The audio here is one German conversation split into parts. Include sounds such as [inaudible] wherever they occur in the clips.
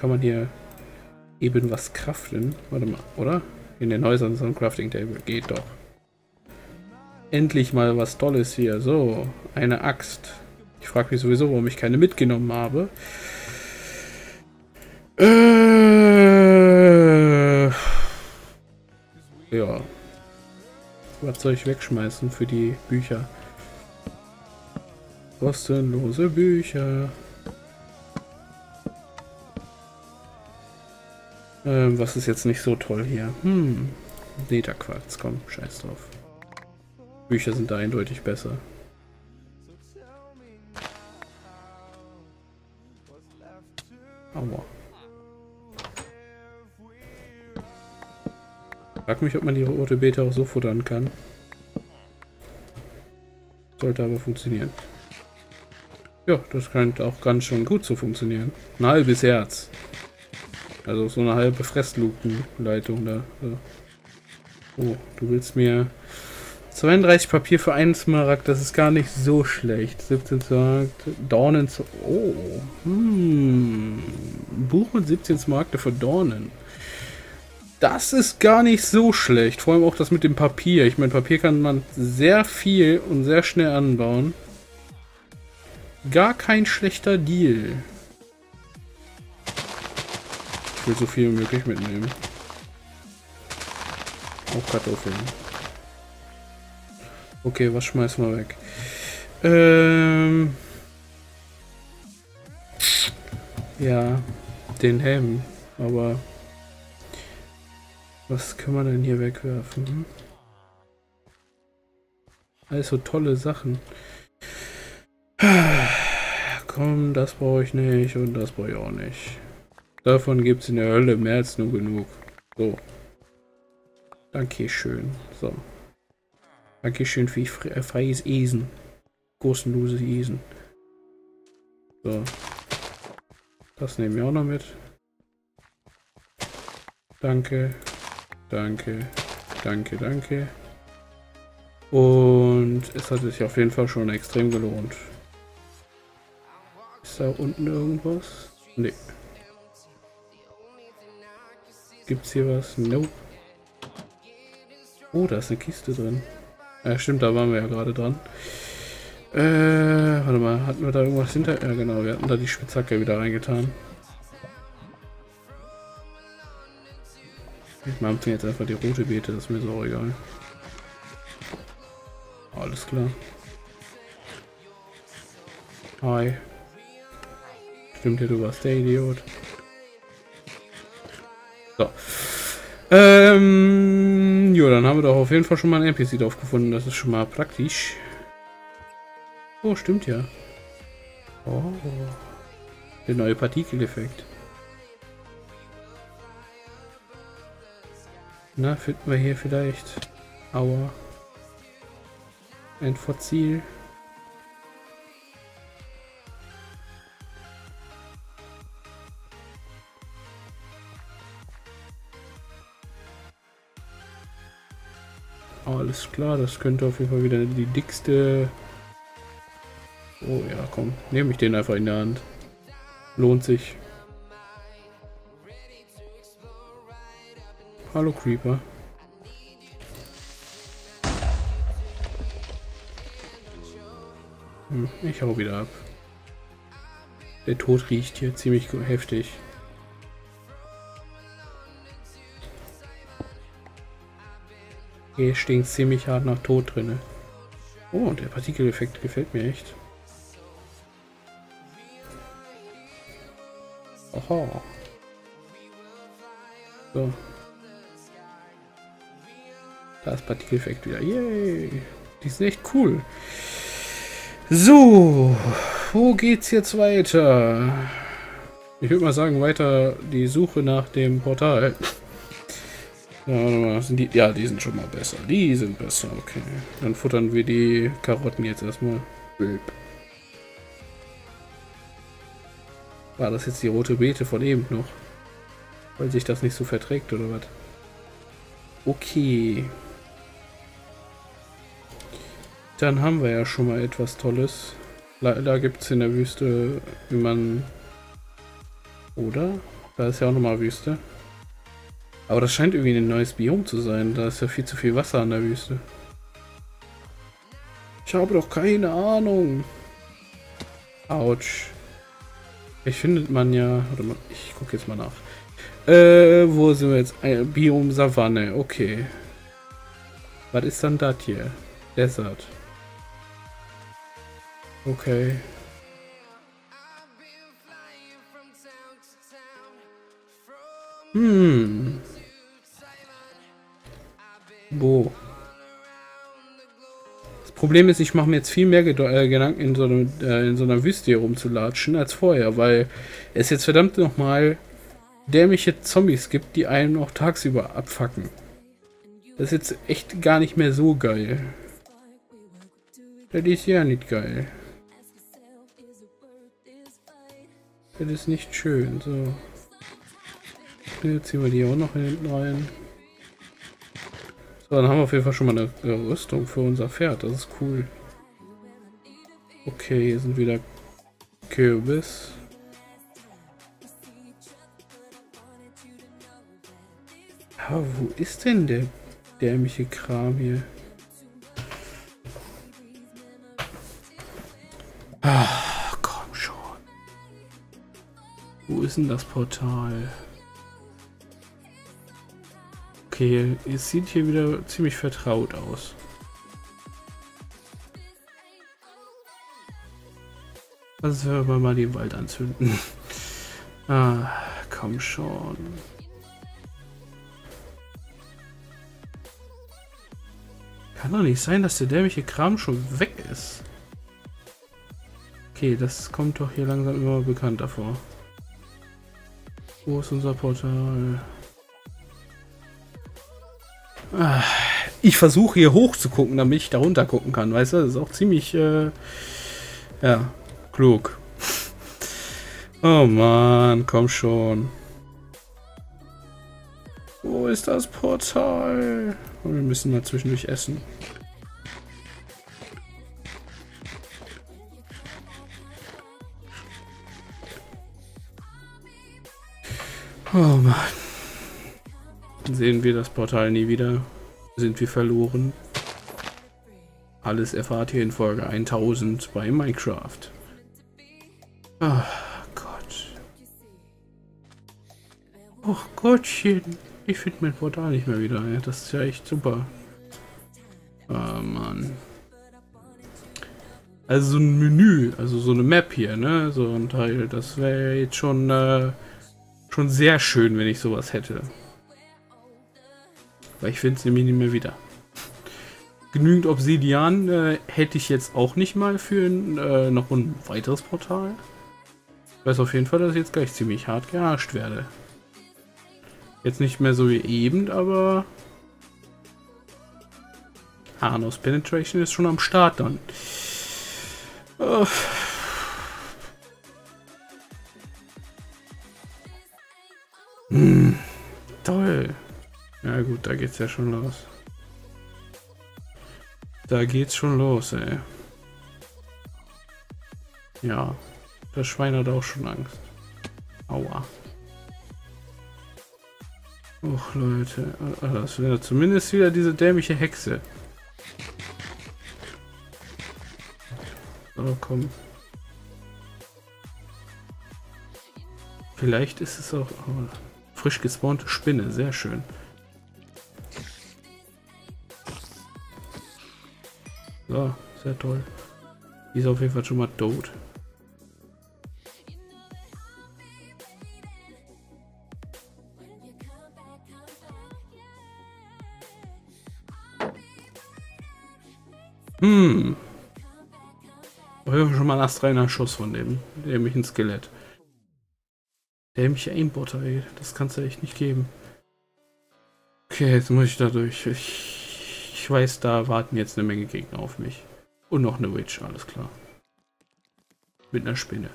Kann man hier eben was craften? Warte mal, oder? In den Häusern so ein Crafting Table. Geht doch. Endlich mal was Tolles hier. So, eine Axt. Ich frage mich sowieso, warum ich keine mitgenommen habe. Äh, ja. Was soll ich wegschmeißen für die Bücher? Kostenlose Bücher. Ähm, was ist jetzt nicht so toll hier? Hm. Lederquarz, komm, scheiß drauf. Bücher sind da eindeutig besser. Aua. Frag mich, ob man die rote Beete auch so futtern kann. Sollte aber funktionieren. Ja, das scheint auch ganz schön gut zu funktionieren. Ein halbes Herz. Also so eine halbe Fresslukenleitung da. Oh, du willst mir 32 Papier für einen Smaragd, das ist gar nicht so schlecht. 17 Smaragd, Dornen zu... Oh, hm. Buch mit 17 Smaragde für Dornen. Das ist gar nicht so schlecht. Vor allem auch das mit dem Papier. Ich meine, Papier kann man sehr viel und sehr schnell anbauen. Gar kein schlechter Deal. Ich will so viel wie möglich mitnehmen. Auch Kartoffeln. Okay, was schmeißen wir weg? Ähm... Ja, den Helm. Aber... Was können wir denn hier wegwerfen? Also tolle Sachen. [sighs] Komm, das brauche ich nicht und das brauche ich auch nicht. Davon gibt es in der Hölle mehr als nur genug. So. Dankeschön. So. Dankeschön für freies Esen. Kostenloses Esen. So. Das nehmen wir auch noch mit. Danke. Danke. Danke, danke. Und es hat sich auf jeden Fall schon extrem gelohnt. Ist da unten irgendwas? Nee. Gibt's hier was? Nope. Oh, da ist eine Kiste drin. Ja, stimmt, da waren wir ja gerade dran. Äh, warte mal, hatten wir da irgendwas hinter? Ja, genau, wir hatten da die Spitzhacke wieder reingetan. Ich mache jetzt einfach die rote Beete, das ist mir so egal. Alles klar. Hi. Stimmt ja, du warst der Idiot. So. Ähm, jo, dann haben wir doch auf jeden Fall schon mal ein NPC drauf gefunden. Das ist schon mal praktisch. Oh, stimmt ja. Oh. Der neue Partikeleffekt. Na, finden wir hier vielleicht. Aua. Ein Fossil. Alles klar, das könnte auf jeden Fall wieder die dickste... Oh ja, komm, nehme ich den einfach in der Hand. Lohnt sich. Hallo Creeper. Hm, ich hau wieder ab. Der Tod riecht hier ziemlich heftig. Hier stinkt ziemlich hart nach Tod drinne. Oh, der Partikeleffekt gefällt mir echt. Oha. So. Da ist Partikeleffekt wieder. Yay. Die sind echt cool. So. Wo geht's jetzt weiter? Ich würde mal sagen, weiter die Suche nach dem Portal. Ja, sind die, ja, die sind schon mal besser. Die sind besser, okay. Dann futtern wir die Karotten jetzt erstmal. War das jetzt die rote Beete von eben noch? Weil sich das nicht so verträgt, oder was? Okay. Dann haben wir ja schon mal etwas Tolles. Leider gibt es in der Wüste, wie man... Oder? Da ist ja auch nochmal Wüste. Aber das scheint irgendwie ein neues Biom zu sein. Da ist ja viel zu viel Wasser an der Wüste. Ich habe doch keine Ahnung. Autsch. Ich findet man ja... Oder mal, ich gucke jetzt mal nach. Äh, wo sind wir jetzt? Ein Biom Savanne. Okay. Was ist dann das hier? Desert. Okay. Hm. Wo? Das Problem ist, ich mache mir jetzt viel mehr äh, Gedanken, in so, einem, äh, in so einer Wüste hier rumzulatschen als vorher, weil es jetzt verdammt nochmal dämliche Zombies gibt, die einen auch tagsüber abfacken. Das ist jetzt echt gar nicht mehr so geil. Das ist ja nicht geil. Das ist nicht schön, so. Jetzt ziehen wir die auch noch hinten rein. So, dann haben wir auf jeden Fall schon mal eine Rüstung für unser Pferd. Das ist cool. Okay, hier sind wieder Kürbis. Aber wo ist denn der dämliche Kram hier? Ach, komm schon. Wo ist denn das Portal? Okay, es sieht hier wieder ziemlich vertraut aus. Was wenn wir mal den Wald anzünden? [laughs] ah, komm schon. Kann doch nicht sein, dass der dämliche Kram schon weg ist. Okay, das kommt doch hier langsam immer bekannter vor. Wo ist unser Portal? Ich versuche hier hoch zu gucken, damit ich da runter gucken kann, weißt du? Das ist auch ziemlich, äh, ja, klug. Oh man, komm schon. Wo ist das Portal? Und wir müssen mal zwischendurch essen. Oh Mann sehen wir das Portal nie wieder. Sind wir verloren. Alles erfahrt ihr in Folge 1000 bei Minecraft. Ach Gott. Och Gottchen. Ich finde mein Portal nicht mehr wieder. Das ist ja echt super. Ah, Mann. Also so ein Menü, also so eine Map hier, ne? So ein Teil. Das wäre jetzt schon, äh, schon sehr schön, wenn ich sowas hätte. Weil ich finde es nämlich nicht mehr wieder. Genügend Obsidian äh, hätte ich jetzt auch nicht mal für äh, noch ein weiteres Portal. Ich weiß auf jeden Fall, dass ich jetzt gleich ziemlich hart gearscht werde. Jetzt nicht mehr so wie eben, aber... Hanos Penetration ist schon am Start dann. Oh. Gut, da geht's ja schon los. Da geht's schon los, ey. Ja, das Schwein hat auch schon Angst. Aua. Och, Leute. Das wäre zumindest wieder diese dämliche Hexe. So, komm. Vielleicht ist es auch oh, frisch gespawnte Spinne. Sehr schön. So, sehr toll. Die ist auf jeden Fall schon mal tot. Hm. Auf jeden Fall schon mal ein astreiner Schuss von dem dämlichen Skelett. Dämliche Aimbotter, ey. Das kannst du echt nicht geben. Okay, jetzt muss ich da durch. Ich ich weiß, da warten jetzt eine Menge Gegner auf mich. Und noch eine Witch, alles klar. Mit einer Spinne.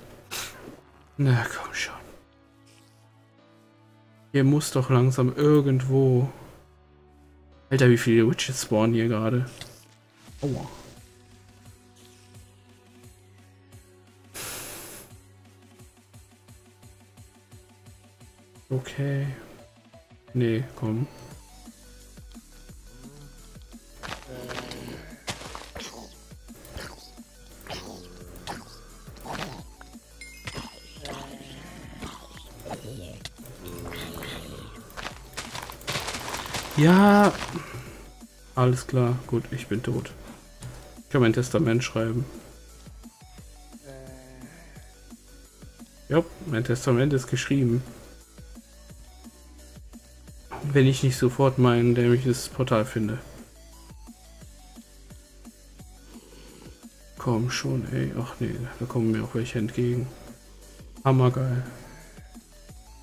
Na komm schon. Hier muss doch langsam irgendwo... Alter, wie viele Witches spawnen hier gerade. Aua. Okay. Nee, komm. Ja. Alles klar. Gut, ich bin tot. Ich kann mein Testament schreiben. Ja, mein Testament ist geschrieben. Wenn ich nicht sofort mein dämliches Portal finde. Komm schon, ey. Ach nee, da kommen mir auch welche entgegen. Hammergeil.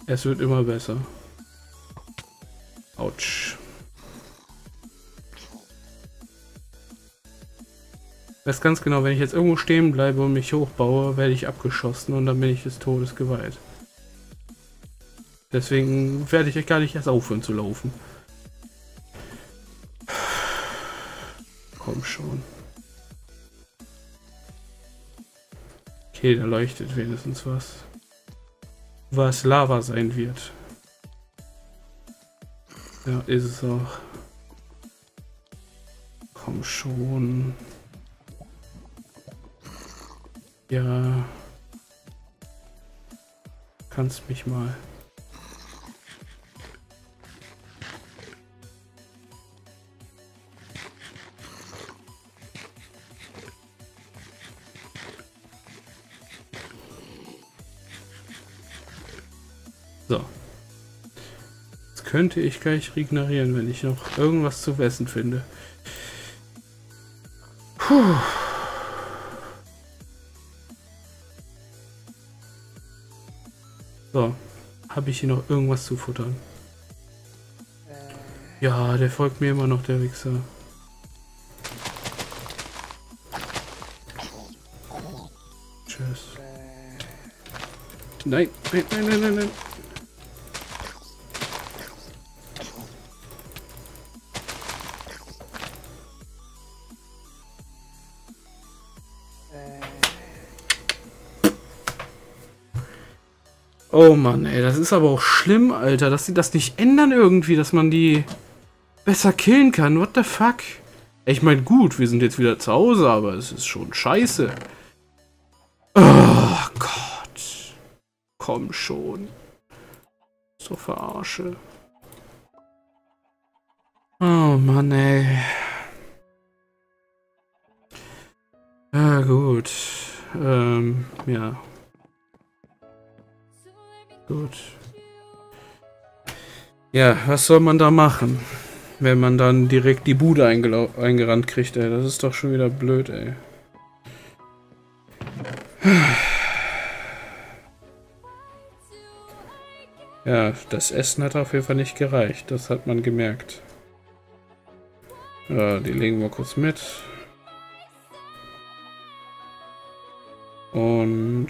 Es wird immer besser. Autsch. Weiß ganz genau, wenn ich jetzt irgendwo stehen bleibe und mich hochbaue, werde ich abgeschossen und dann bin ich des Todes geweiht. Deswegen werde ich gar nicht erst aufhören zu laufen. Komm schon. Okay, da leuchtet wenigstens was. Was Lava sein wird. Ja, ist es auch. Komm schon. Ja. Kannst mich mal. So. Könnte ich gleich regenerieren, wenn ich noch irgendwas zu essen finde. Puh. So, habe ich hier noch irgendwas zu futtern? Ja, der folgt mir immer noch, der Wichser. Tschüss. Nein, nein, nein, nein, nein, Oh Mann, ey, das ist aber auch schlimm, Alter, dass sie das nicht ändern irgendwie, dass man die besser killen kann. What the fuck? Ich meine, gut, wir sind jetzt wieder zu Hause, aber es ist schon scheiße. Oh Gott. Komm schon. So verarsche. Oh Mann, ey. Ja, gut. Ähm, ja. Gut. Ja, was soll man da machen? Wenn man dann direkt die Bude eingerannt kriegt, ey. Das ist doch schon wieder blöd, ey. Ja, das Essen hat auf jeden Fall nicht gereicht. Das hat man gemerkt. Ja, die legen wir kurz mit. Und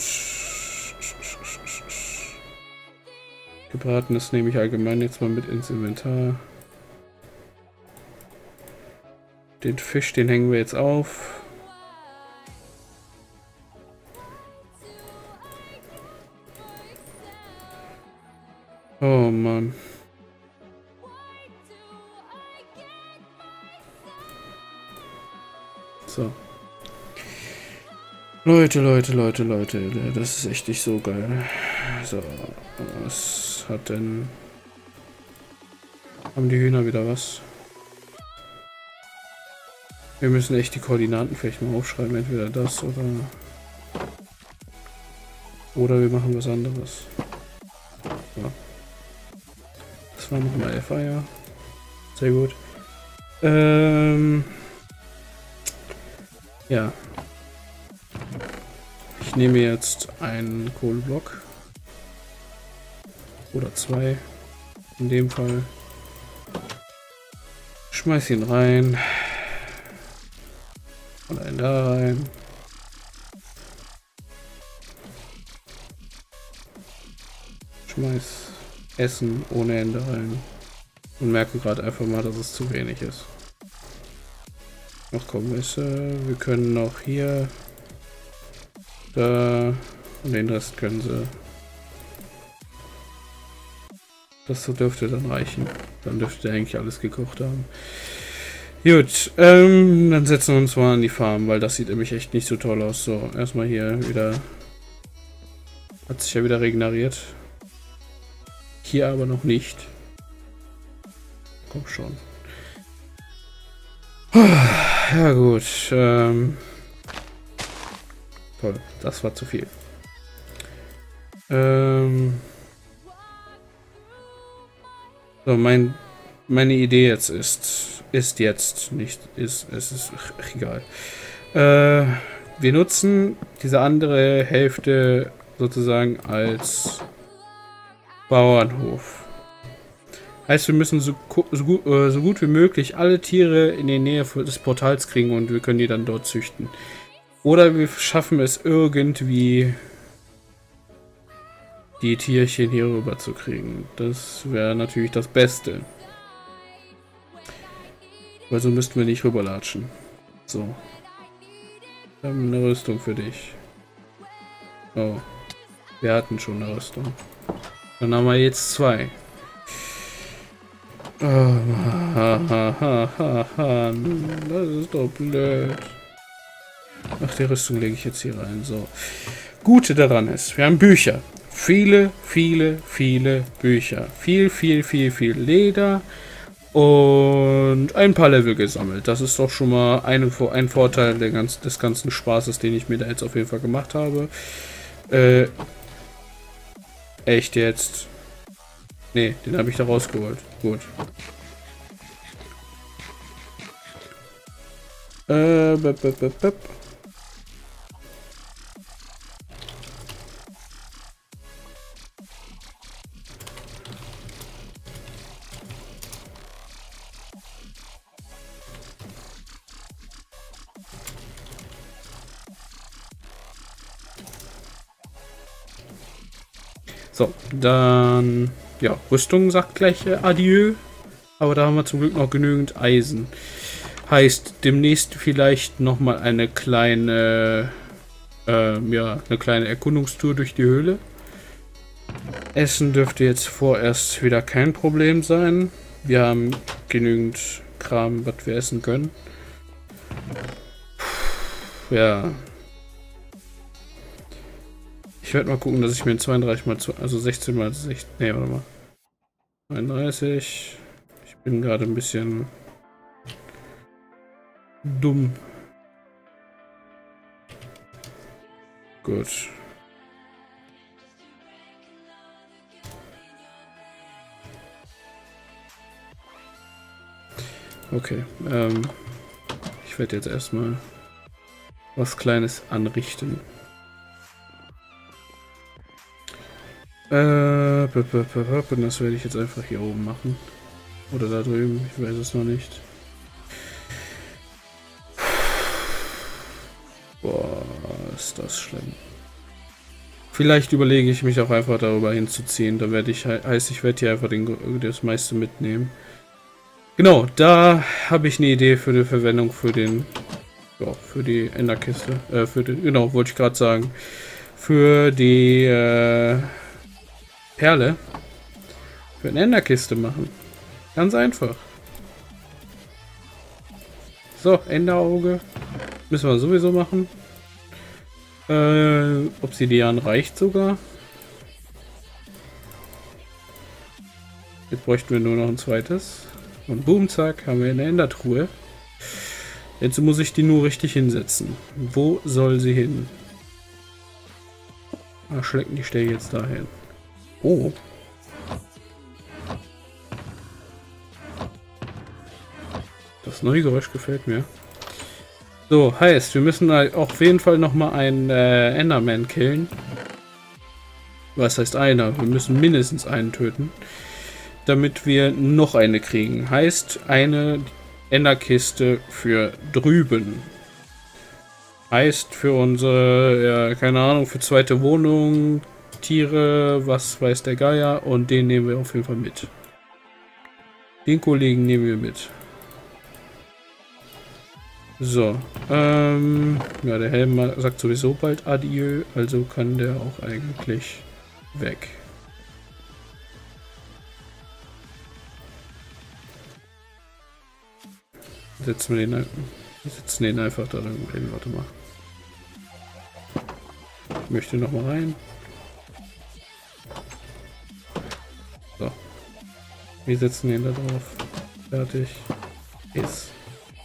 Gebratenes nehme ich allgemein jetzt mal mit ins Inventar. Den Fisch, den hängen wir jetzt auf. Oh Mann. So. Leute, Leute, Leute, Leute, das ist echt nicht so geil. So, hat denn... Haben die Hühner wieder was? Wir müssen echt die Koordinaten vielleicht mal aufschreiben, entweder das oder... Oder wir machen was anderes. So. Das war nochmal Fire. Sehr gut. Ähm... Ja, ich nehme jetzt einen Kohleblock. Oder zwei. In dem Fall. Schmeiß ihn rein. Und einen da rein. Schmeiß Essen ohne Ende rein. Und merke gerade einfach mal, dass es zu wenig ist. Ach komm, ist, äh, wir können noch hier da und den Rest können sie Das dürfte dann reichen. Dann dürfte er eigentlich alles gekocht haben. Gut, ähm, dann setzen wir uns mal an die Farm, weil das sieht nämlich echt nicht so toll aus. So, erstmal hier wieder... Hat sich ja wieder regeneriert. Hier aber noch nicht. Komm schon. Ja gut, ähm... Toll, das war zu viel. Ähm... So, mein, meine Idee jetzt ist, ist jetzt nicht, ist, es ist ach, egal. Äh, wir nutzen diese andere Hälfte sozusagen als Bauernhof. Heißt, wir müssen so, so, gut, äh, so gut wie möglich alle Tiere in die Nähe des Portals kriegen und wir können die dann dort züchten. Oder wir schaffen es irgendwie die Tierchen hier rüber zu kriegen. Das wäre natürlich das Beste. Weil so müssten wir nicht rüberlatschen. So. Wir haben eine Rüstung für dich. Oh. Wir hatten schon eine Rüstung. Dann haben wir jetzt zwei. Ha. Das ist doch blöd. Ach, die Rüstung lege ich jetzt hier rein. So. Gute daran ist, wir haben Bücher. Viele, viele, viele Bücher. Viel, viel, viel, viel Leder. Und ein paar Level gesammelt. Das ist doch schon mal eine, ein Vorteil ganz, des ganzen Spaßes, den ich mir da jetzt auf jeden Fall gemacht habe. Äh, echt jetzt? Ne, den habe ich da rausgeholt. Gut. Äh, bep, bep, bep. So, dann... Ja, Rüstung sagt gleich äh, Adieu. Aber da haben wir zum Glück noch genügend Eisen. Heißt, demnächst vielleicht nochmal eine kleine... Äh, ja, eine kleine Erkundungstour durch die Höhle. Essen dürfte jetzt vorerst wieder kein Problem sein. Wir haben genügend Kram, was wir essen können. Ja, ich werde mal gucken, dass ich mir 32 mal, also 16 mal 16, nee, warte mal. 32. Ich bin gerade ein bisschen dumm. Gut. Okay, ähm, ich werde jetzt erstmal was Kleines anrichten. Äh, das werde ich jetzt einfach hier oben machen. Oder da drüben, ich weiß es noch nicht. Boah, ist das schlimm. Vielleicht überlege ich mich auch einfach darüber hinzuziehen. Da werde ich, heißt, ich werde hier einfach den, das meiste mitnehmen. Genau, da habe ich eine Idee für eine Verwendung für den, ja, für die Enderkiste. Äh, für den, genau, wollte ich gerade sagen. Für die, äh, Perle für eine Enderkiste machen. Ganz einfach. So, Enderauge. Müssen wir sowieso machen. Äh, Obsidian reicht sogar. Jetzt bräuchten wir nur noch ein zweites. Und boom, zack, haben wir eine Endertruhe. Jetzt muss ich die nur richtig hinsetzen. Wo soll sie hin? Ach, schlecken, die stelle jetzt dahin. Oh. Das neue Geräusch gefällt mir. So, heißt, wir müssen auf jeden Fall nochmal einen äh, Enderman killen. Was heißt einer? Wir müssen mindestens einen töten. Damit wir noch eine kriegen. Heißt, eine Enderkiste für drüben. Heißt, für unsere, ja, keine Ahnung, für zweite Wohnung, Tiere, was weiß der Geier und den nehmen wir auf jeden Fall mit. Den Kollegen nehmen wir mit. So, ähm, ja, der Helm sagt sowieso bald Adieu, also kann der auch eigentlich weg. Setzen wir den, setzen den einfach da irgendwo hin, warte mal. Ich möchte nochmal rein. So. Wir setzen den da drauf. Fertig. Ist.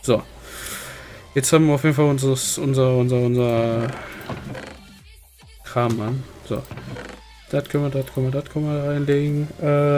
So. Jetzt haben wir auf jeden Fall unseres, unser, unser, unser Kram an. So. Das können wir, das können wir, das können wir reinlegen. Äh